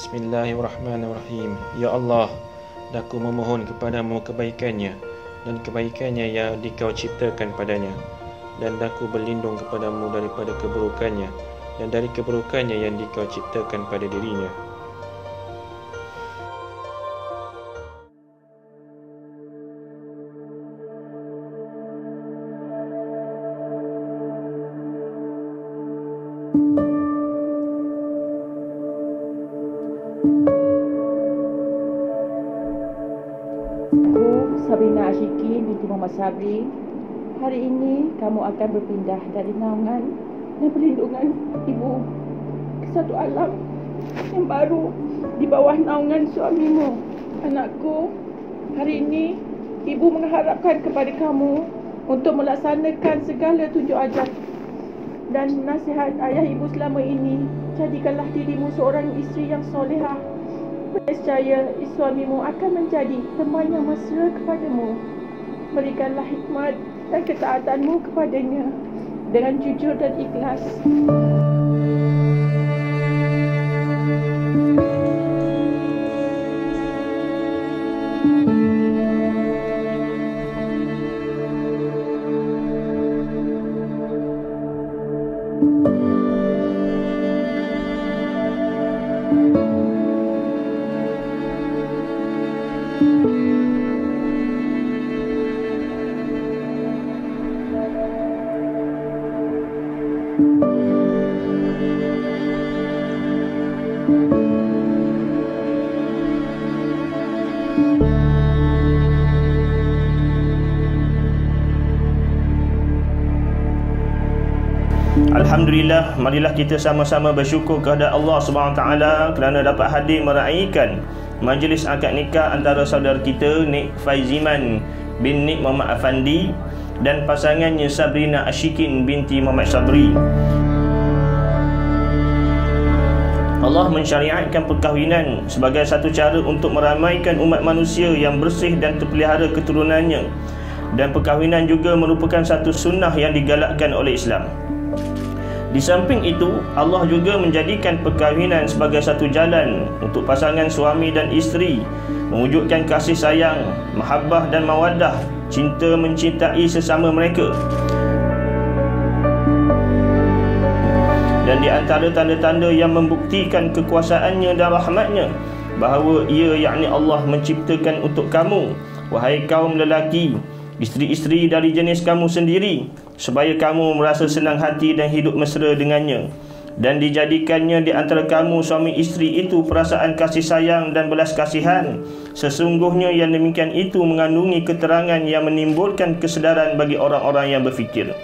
Bismillahirrahmanirrahim. Ya Allah, aku memohon kepadamu kebaikannya dan kebaikannya yang dikau ciptakan padanya. Dan aku berlindung kepadamu daripada keburukannya dan dari keburukannya yang dikau ciptakan pada dirinya. Sabrina Ashikin binti Muhammad Sabri Hari ini kamu akan berpindah dari naungan dan perlindungan ibu ke satu alam yang baru di bawah naungan suamimu Anakku, hari ini ibu mengharapkan kepada kamu untuk melaksanakan segala tunjuk ajar dan nasihat ayah ibu selama ini. Jadikanlah dirimu seorang isteri yang solehah Percaya suamimu akan menjadi teman yang mesra kepadamu. Berikanlah hikmat dan ketaatanmu kepadanya dengan jujur dan ikhlas. Alhamdulillah, marilah kita sama-sama bersyukur kepada Allah taala kerana dapat hadir meraihkan majlis akad nikah antara saudara kita Nik Faiziman bin Nik Muhammad Afandi dan pasangannya Sabrina Ashikin binti Muhammad Sabri. Allah mensyariatkan perkahwinan sebagai satu cara untuk meramaikan umat manusia yang bersih dan terpelihara keturunannya dan perkahwinan juga merupakan satu sunnah yang digalakkan oleh Islam. Di samping itu, Allah juga menjadikan perkahwinan sebagai satu jalan untuk pasangan suami dan isteri mewujudkan kasih sayang, mahabbah dan mawaddah, cinta mencintai sesama mereka. Dan di antara tanda-tanda yang membuktikan kekuasaannya dan rahmatnya bahawa ia yakni Allah menciptakan untuk kamu wahai kaum lelaki isteri-isteri dari jenis kamu sendiri supaya kamu merasa senang hati dan hidup mesra dengannya. Dan dijadikannya di antara kamu suami isteri itu perasaan kasih sayang dan belas kasihan. Sesungguhnya yang demikian itu mengandungi keterangan yang menimbulkan kesedaran bagi orang-orang yang berfikir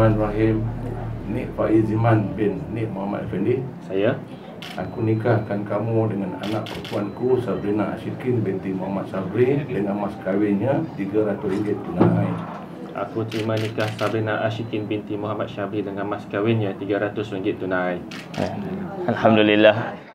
Bismillahirrahmanirrahim. Nik Faiz Iman bin Nik Muhammad Effendi. Saya. Aku nikahkan kamu dengan anak perempuanku Sabrina Ashikin binti Muhammad Sabri. Dengan mas kahwinnya RM300 tunai. Aku terima nikah Sabrina Ashikin binti Muhammad Syabri dengan mas kahwinnya RM300 tunai. Alhamdulillah